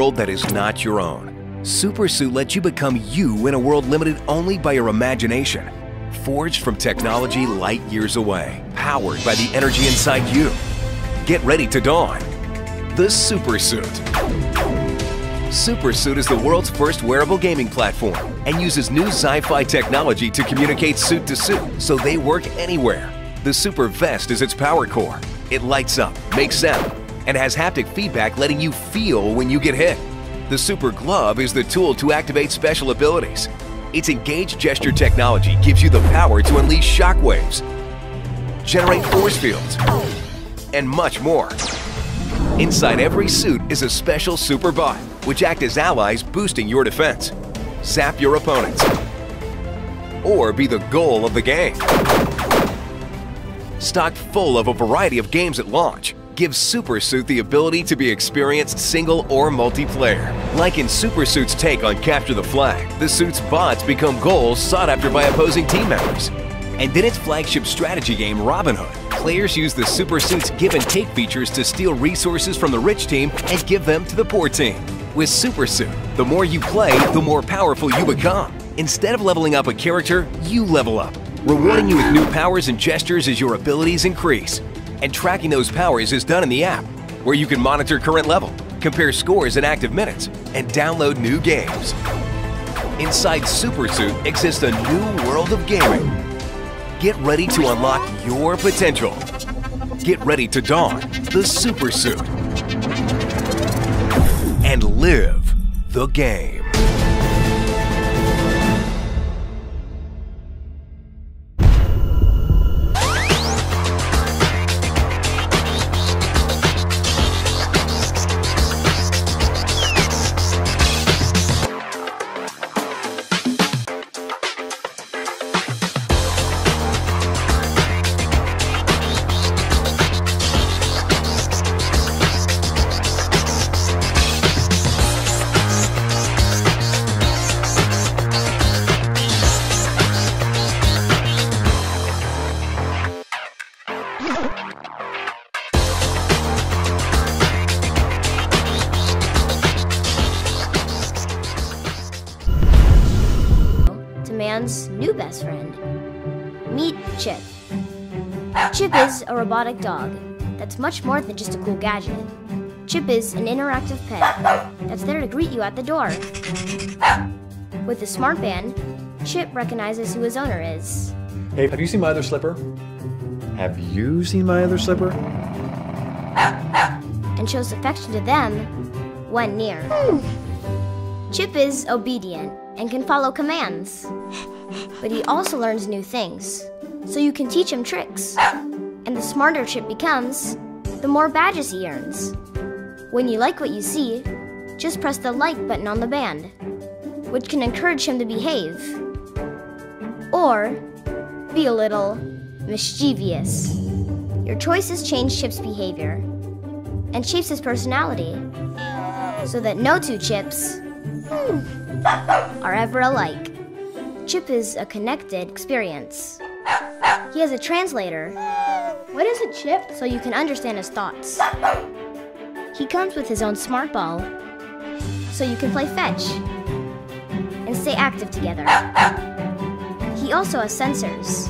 world that is not your own. Super Suit lets you become you in a world limited only by your imagination. Forged from technology light years away, powered by the energy inside you. Get ready to don. The Super Suit. Super Suit is the world's first wearable gaming platform and uses new sci-fi technology to communicate suit to suit so they work anywhere. The Super Vest is its power core. It lights up, makes sound, and has haptic feedback letting you feel when you get hit. The Super Glove is the tool to activate special abilities. Its engaged gesture technology gives you the power to unleash shockwaves, generate force fields, and much more. Inside every suit is a special Super Bot, which act as allies boosting your defense, zap your opponents, or be the goal of the game. Stocked full of a variety of games at launch, gives Super Suit the ability to be experienced single or multiplayer. Like in Super Suit's take on Capture the Flag, the suit's bots become goals sought after by opposing team members. And in its flagship strategy game, Robin Hood, players use the Super Suit's give and take features to steal resources from the rich team and give them to the poor team. With Super Suit, the more you play, the more powerful you become. Instead of leveling up a character, you level up, rewarding you with new powers and gestures as your abilities increase. And tracking those powers is done in the app, where you can monitor current level, compare scores and active minutes, and download new games. Inside Super Suit exists a new world of gaming. Get ready to unlock your potential. Get ready to don the Super Suit and live the game. To new best friend. Meet Chip. Chip is a robotic dog that's much more than just a cool gadget. Chip is an interactive pet that's there to greet you at the door. With the smart band, Chip recognizes who his owner is. Hey, have you seen my other slipper? Have you seen my other slipper? and shows affection to them when near. Chip is obedient and can follow commands, but he also learns new things, so you can teach him tricks. And the smarter Chip becomes, the more badges he earns. When you like what you see, just press the like button on the band, which can encourage him to behave. Or be a little mischievous. Your choices change Chip's behavior and shapes his personality, so that no two Chips are ever alike. Chip is a connected experience. He has a translator. What is a chip? So you can understand his thoughts. He comes with his own smart ball, so you can play fetch and stay active together. He also has sensors,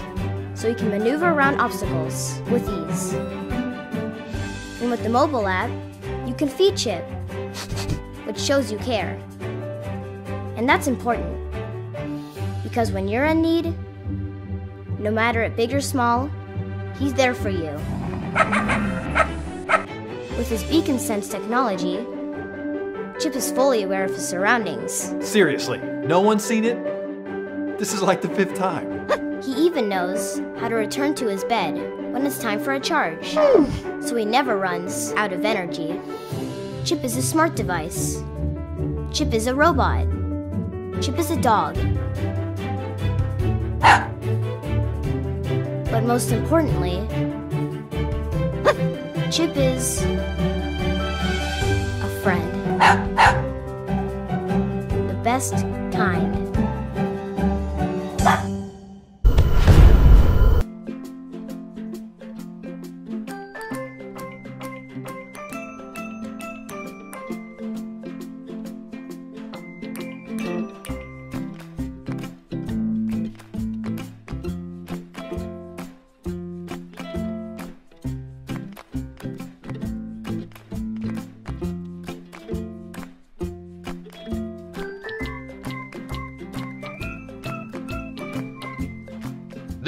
so he can maneuver around obstacles with ease. And with the mobile app, you can feed Chip, which shows you care. And that's important, because when you're in need, no matter it big or small, he's there for you. With his beacon sense technology, Chip is fully aware of his surroundings. Seriously, no one's seen it? This is like the fifth time. He even knows how to return to his bed when it's time for a charge, so he never runs out of energy. Chip is a smart device. Chip is a robot. Chip is a dog. But most importantly, Chip is a friend. The best kind.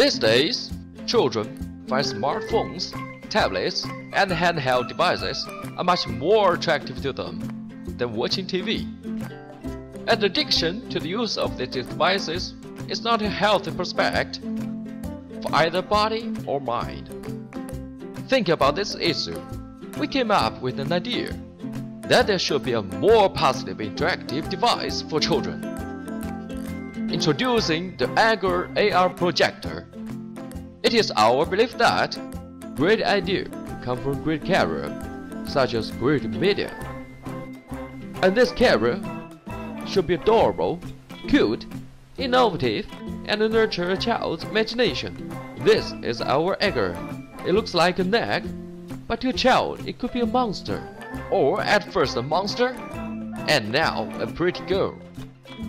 These days, children find smartphones, tablets, and handheld devices are much more attractive to them than watching TV. And addiction to the use of these devices is not a healthy prospect for either body or mind. Think about this issue. We came up with an idea that there should be a more positive interactive device for children. Introducing the Egger AR projector. It is our belief that great ideas come from great carrier, such as great media. And this carrier should be adorable, cute, innovative, and nurture a child's imagination. This is our Egger. It looks like an egg, but to a child it could be a monster, or at first a monster, and now a pretty girl.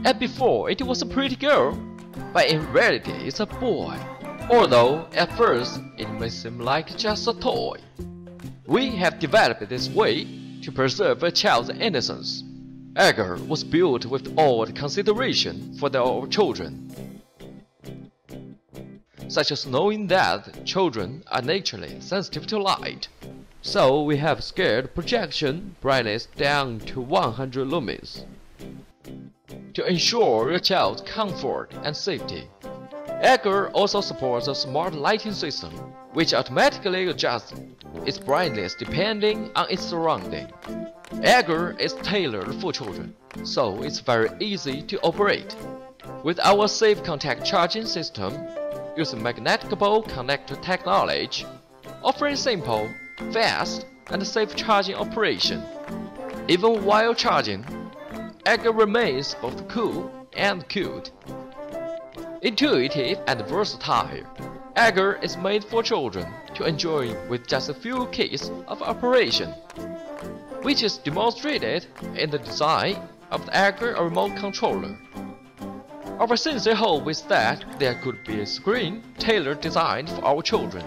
And before it was a pretty girl, but in reality it's a boy. Although at first it may seem like just a toy. We have developed this way to preserve a child's innocence. Egger was built with all consideration for our children, such as knowing that children are naturally sensitive to light. So we have scaled projection brightness down to 100 lumens to ensure your child's comfort and safety. Egger also supports a smart lighting system, which automatically adjusts its brightness depending on its surrounding. Egger is tailored for children, so it's very easy to operate. With our safe contact charging system, using magnetical connector technology, offering simple, fast, and safe charging operation. Even while charging, Egger remains both cool and cute. Intuitive and versatile, Egger is made for children to enjoy with just a few keys of operation, which is demonstrated in the design of the Egger remote controller. Our sincere hope is that there could be a screen tailored designed for our children.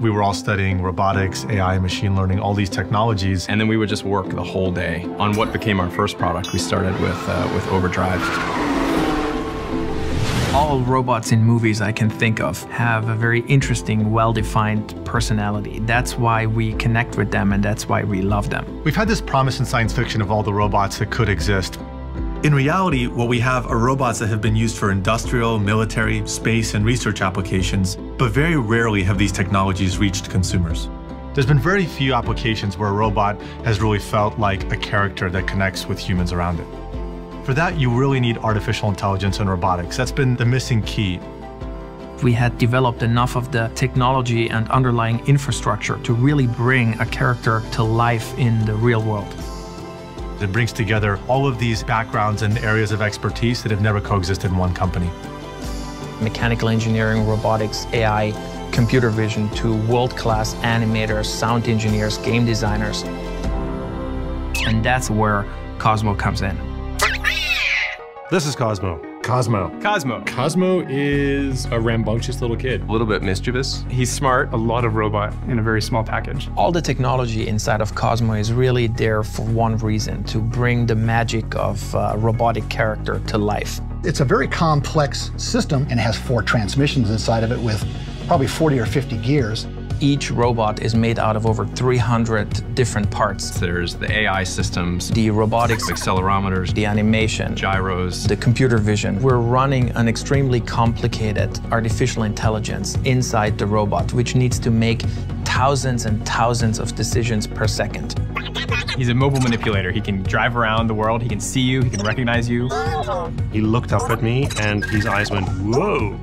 We were all studying robotics, AI, machine learning, all these technologies. And then we would just work the whole day on what became our first product. We started with, uh, with Overdrive. All robots in movies I can think of have a very interesting, well-defined personality. That's why we connect with them and that's why we love them. We've had this promise in science fiction of all the robots that could exist. In reality, what we have are robots that have been used for industrial, military, space, and research applications, but very rarely have these technologies reached consumers. There's been very few applications where a robot has really felt like a character that connects with humans around it. For that, you really need artificial intelligence and robotics. That's been the missing key. We had developed enough of the technology and underlying infrastructure to really bring a character to life in the real world. It brings together all of these backgrounds and areas of expertise that have never coexisted in one company. Mechanical engineering, robotics, AI, computer vision to world-class animators, sound engineers, game designers. And that's where Cozmo comes in. This is Cozmo. Cozmo. Cozmo. Cozmo is a rambunctious little kid. A little bit mischievous. He's smart. A lot of robot in a very small package. All the technology inside of Cozmo is really there for one reason, to bring the magic of uh, robotic character to life. It's a very complex system and has four transmissions inside of it with probably 40 or 50 gears. Each robot is made out of over 300 different parts. There's the AI systems, The robotics, accelerometers, the animation, gyros. the computer vision. We're running an extremely complicated artificial intelligence inside the robot, which needs to make thousands and thousands of decisions per second. He's a mobile manipulator. He can drive around the world. He can see you. He can recognize you. He looked up at me and his eyes went, whoa.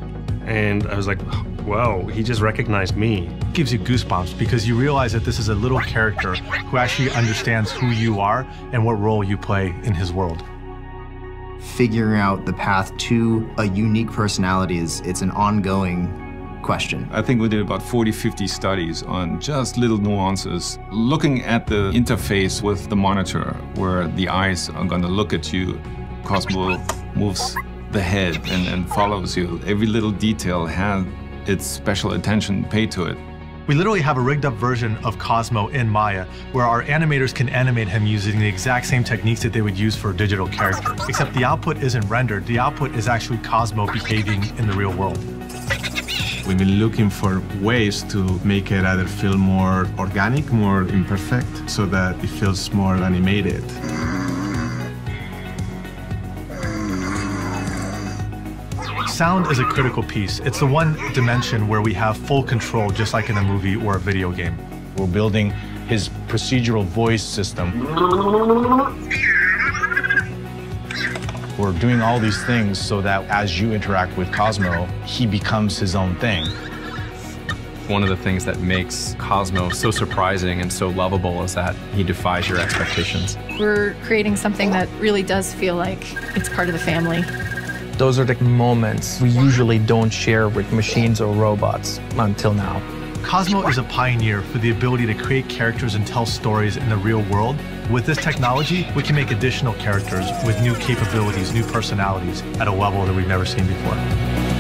And I was like, whoa, he just recognized me. It gives you goosebumps because you realize that this is a little character who actually understands who you are and what role you play in his world. Figuring out the path to a unique personality is it's an ongoing question. I think we did about 40, 50 studies on just little nuances, looking at the interface with the monitor where the eyes are going to look at you. Cozmo moves the head and, and follows you. Every little detail has its special attention paid to it. We literally have a rigged up version of Cozmo in Maya, where our animators can animate him using the exact same techniques that they would use for a digital character. Except the output isn't rendered, the output is actually Cozmo behaving in the real world. We've been looking for ways to make it either feel more organic, more imperfect, so that it feels more animated. Sound is a critical piece. It's the one dimension where we have full control, just like in a movie or a video game. We're building his procedural voice system. We're doing all these things so that as you interact with Cozmo, he becomes his own thing. One of the things that makes Cozmo so surprising and so lovable is that he defies your expectations. We're creating something that really does feel like it's part of the family. Those are the moments we usually don't share with machines or robots until now. Cozmo is a pioneer for the ability to create characters and tell stories in the real world. With this technology, we can make additional characters with new capabilities, new personalities at a level that we've never seen before.